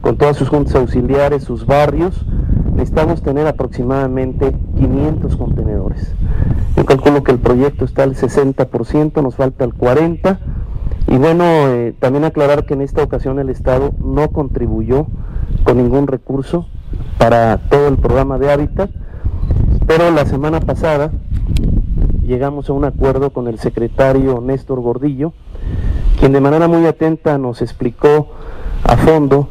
con todas sus juntas auxiliares, sus barrios, necesitamos tener aproximadamente 500 contenedores. Yo calculo que el proyecto está al 60%, nos falta el 40%. Y bueno, eh, también aclarar que en esta ocasión el Estado no contribuyó con ningún recurso para todo el programa de hábitat, pero la semana pasada llegamos a un acuerdo con el secretario Néstor Gordillo, quien de manera muy atenta nos explicó a fondo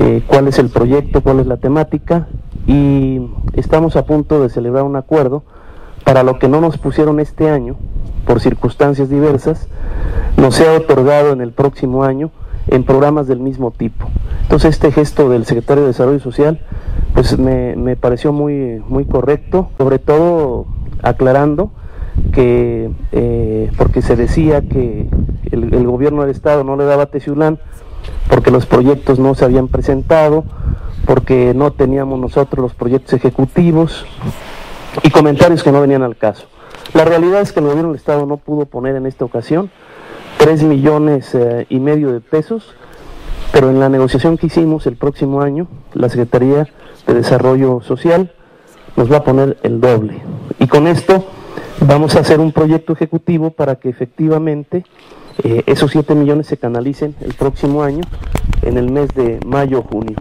eh, cuál es el proyecto, cuál es la temática y estamos a punto de celebrar un acuerdo para lo que no nos pusieron este año, por circunstancias diversas, nos sea otorgado en el próximo año en programas del mismo tipo. Entonces este gesto del secretario de Desarrollo Social pues me, me pareció muy, muy correcto, sobre todo aclarando que eh, porque se decía que el, gobierno del estado no le daba a Teciulán porque los proyectos no se habían presentado, porque no teníamos nosotros los proyectos ejecutivos y comentarios que no venían al caso. La realidad es que el gobierno del estado no pudo poner en esta ocasión 3 millones eh, y medio de pesos, pero en la negociación que hicimos el próximo año, la Secretaría de Desarrollo Social nos va a poner el doble. Y con esto vamos a hacer un proyecto ejecutivo para que efectivamente eh, esos 7 millones se canalicen el próximo año en el mes de mayo-junio.